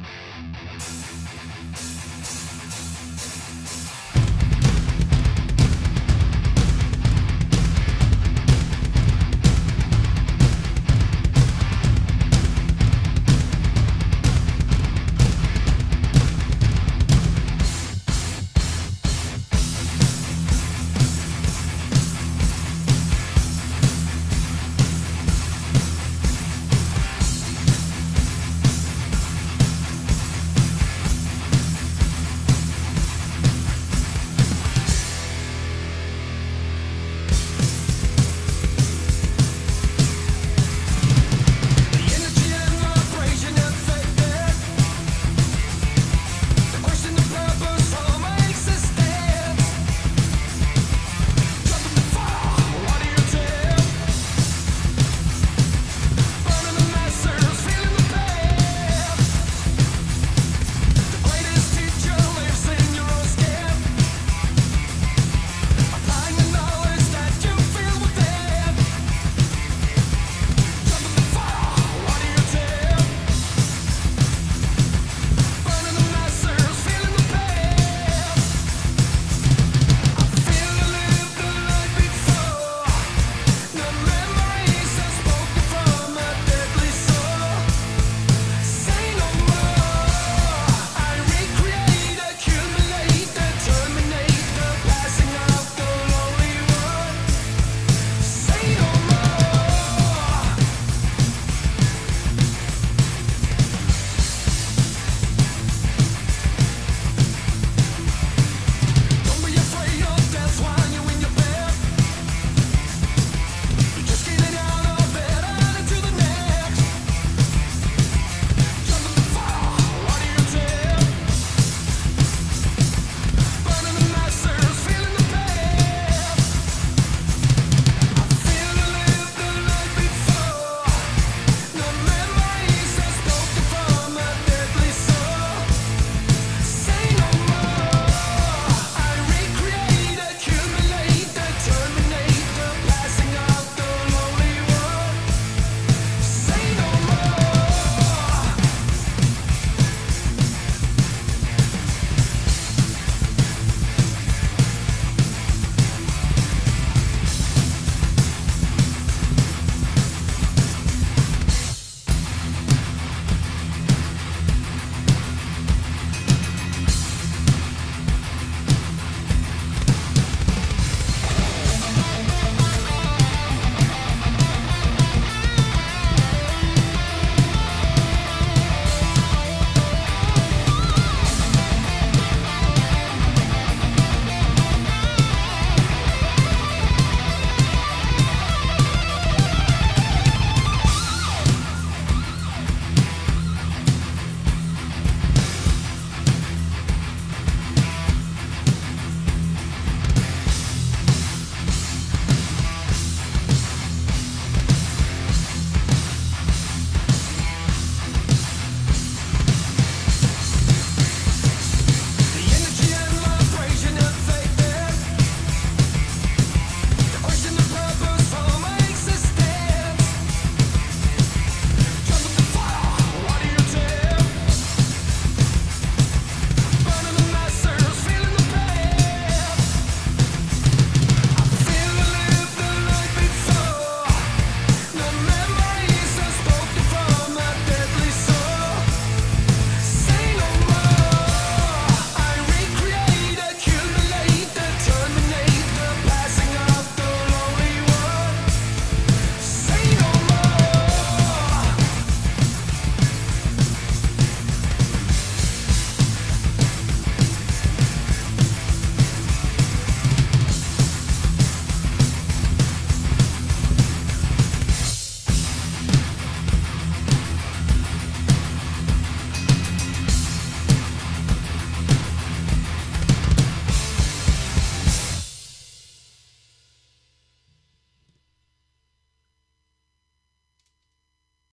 we